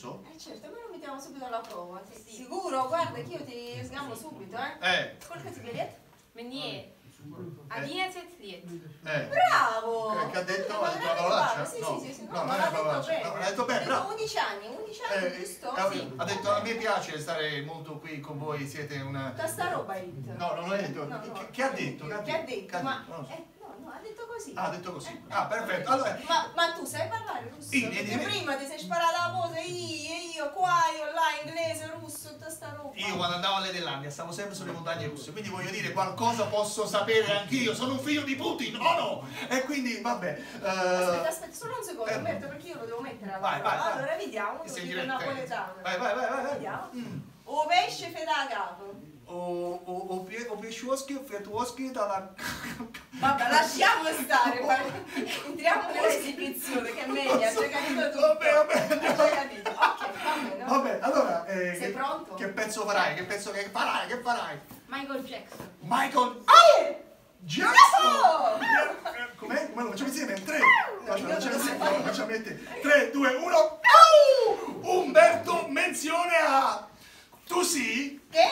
russo? Eh certo, ma lo mettiamo subito alla prova. Sicuro? Guarda che io ti sgamo subito, eh. Eh, Сколько тебе лет? Мне 11 лет. eh. Bravo! Che- che ha detto? Ma Ha detto una non è parolaccia? bravo, Sì, No. sì, sì, sì. No, No, non ma è l'ha una detto parolaccia. bene. No, l'ha detto bene, Ha bravo. 11 anni, 11 anni, Eh, giusto? ha, Sì. ha detto a me piace stare molto qui con voi, siete una... Da sta roba hit. No, non l'ha detto. No, no. Che, che ha detto? Che ha detto? Ma, Non lo so. eh, no, no, ha detto così. Ah, ha detto così. Ah, perfetto. Allora, Ma, ma tu sai parlare russo? Sì, Perché vedi. prima ti sei sparata la pose io, io, qua, io, là, inglese, russo, tutta sta roba. io quando andavo alle Nederlandia stavo sempre sulle montagne russe, quindi voglio dire qualcosa posso sapere anch'io, sono un figlio di Putin, o no? E quindi, vabbè... eh, Aspetta, aspetta, solo un secondo, eh. Perché io lo devo mettere alla Vai, vai, vai. Allora, vediamo, Ti devo dire napoletano. Vai, vai, vai, vai. vai. Vediamo. Mm. O pesce pescioschi, o fetuoschi dalla... Vabbè, lasciamo stare, entriamo nell'esibizione, che è meglio, hai già capito tutto. Vabbè, vabbè, capito, ok, va bene. Vabbè, allora... eh, Sei che, pronto? Che pezzo farai? Che pezzo che farai? Che farai? Michael Jackson. Michael Ah! Jackson! Oh! Eh, Com'è? Come lo facciamo insieme? 3, No, io non lo so fare. facciamo 3, 2, 1. Umberto menzione a... Tu sì? Che?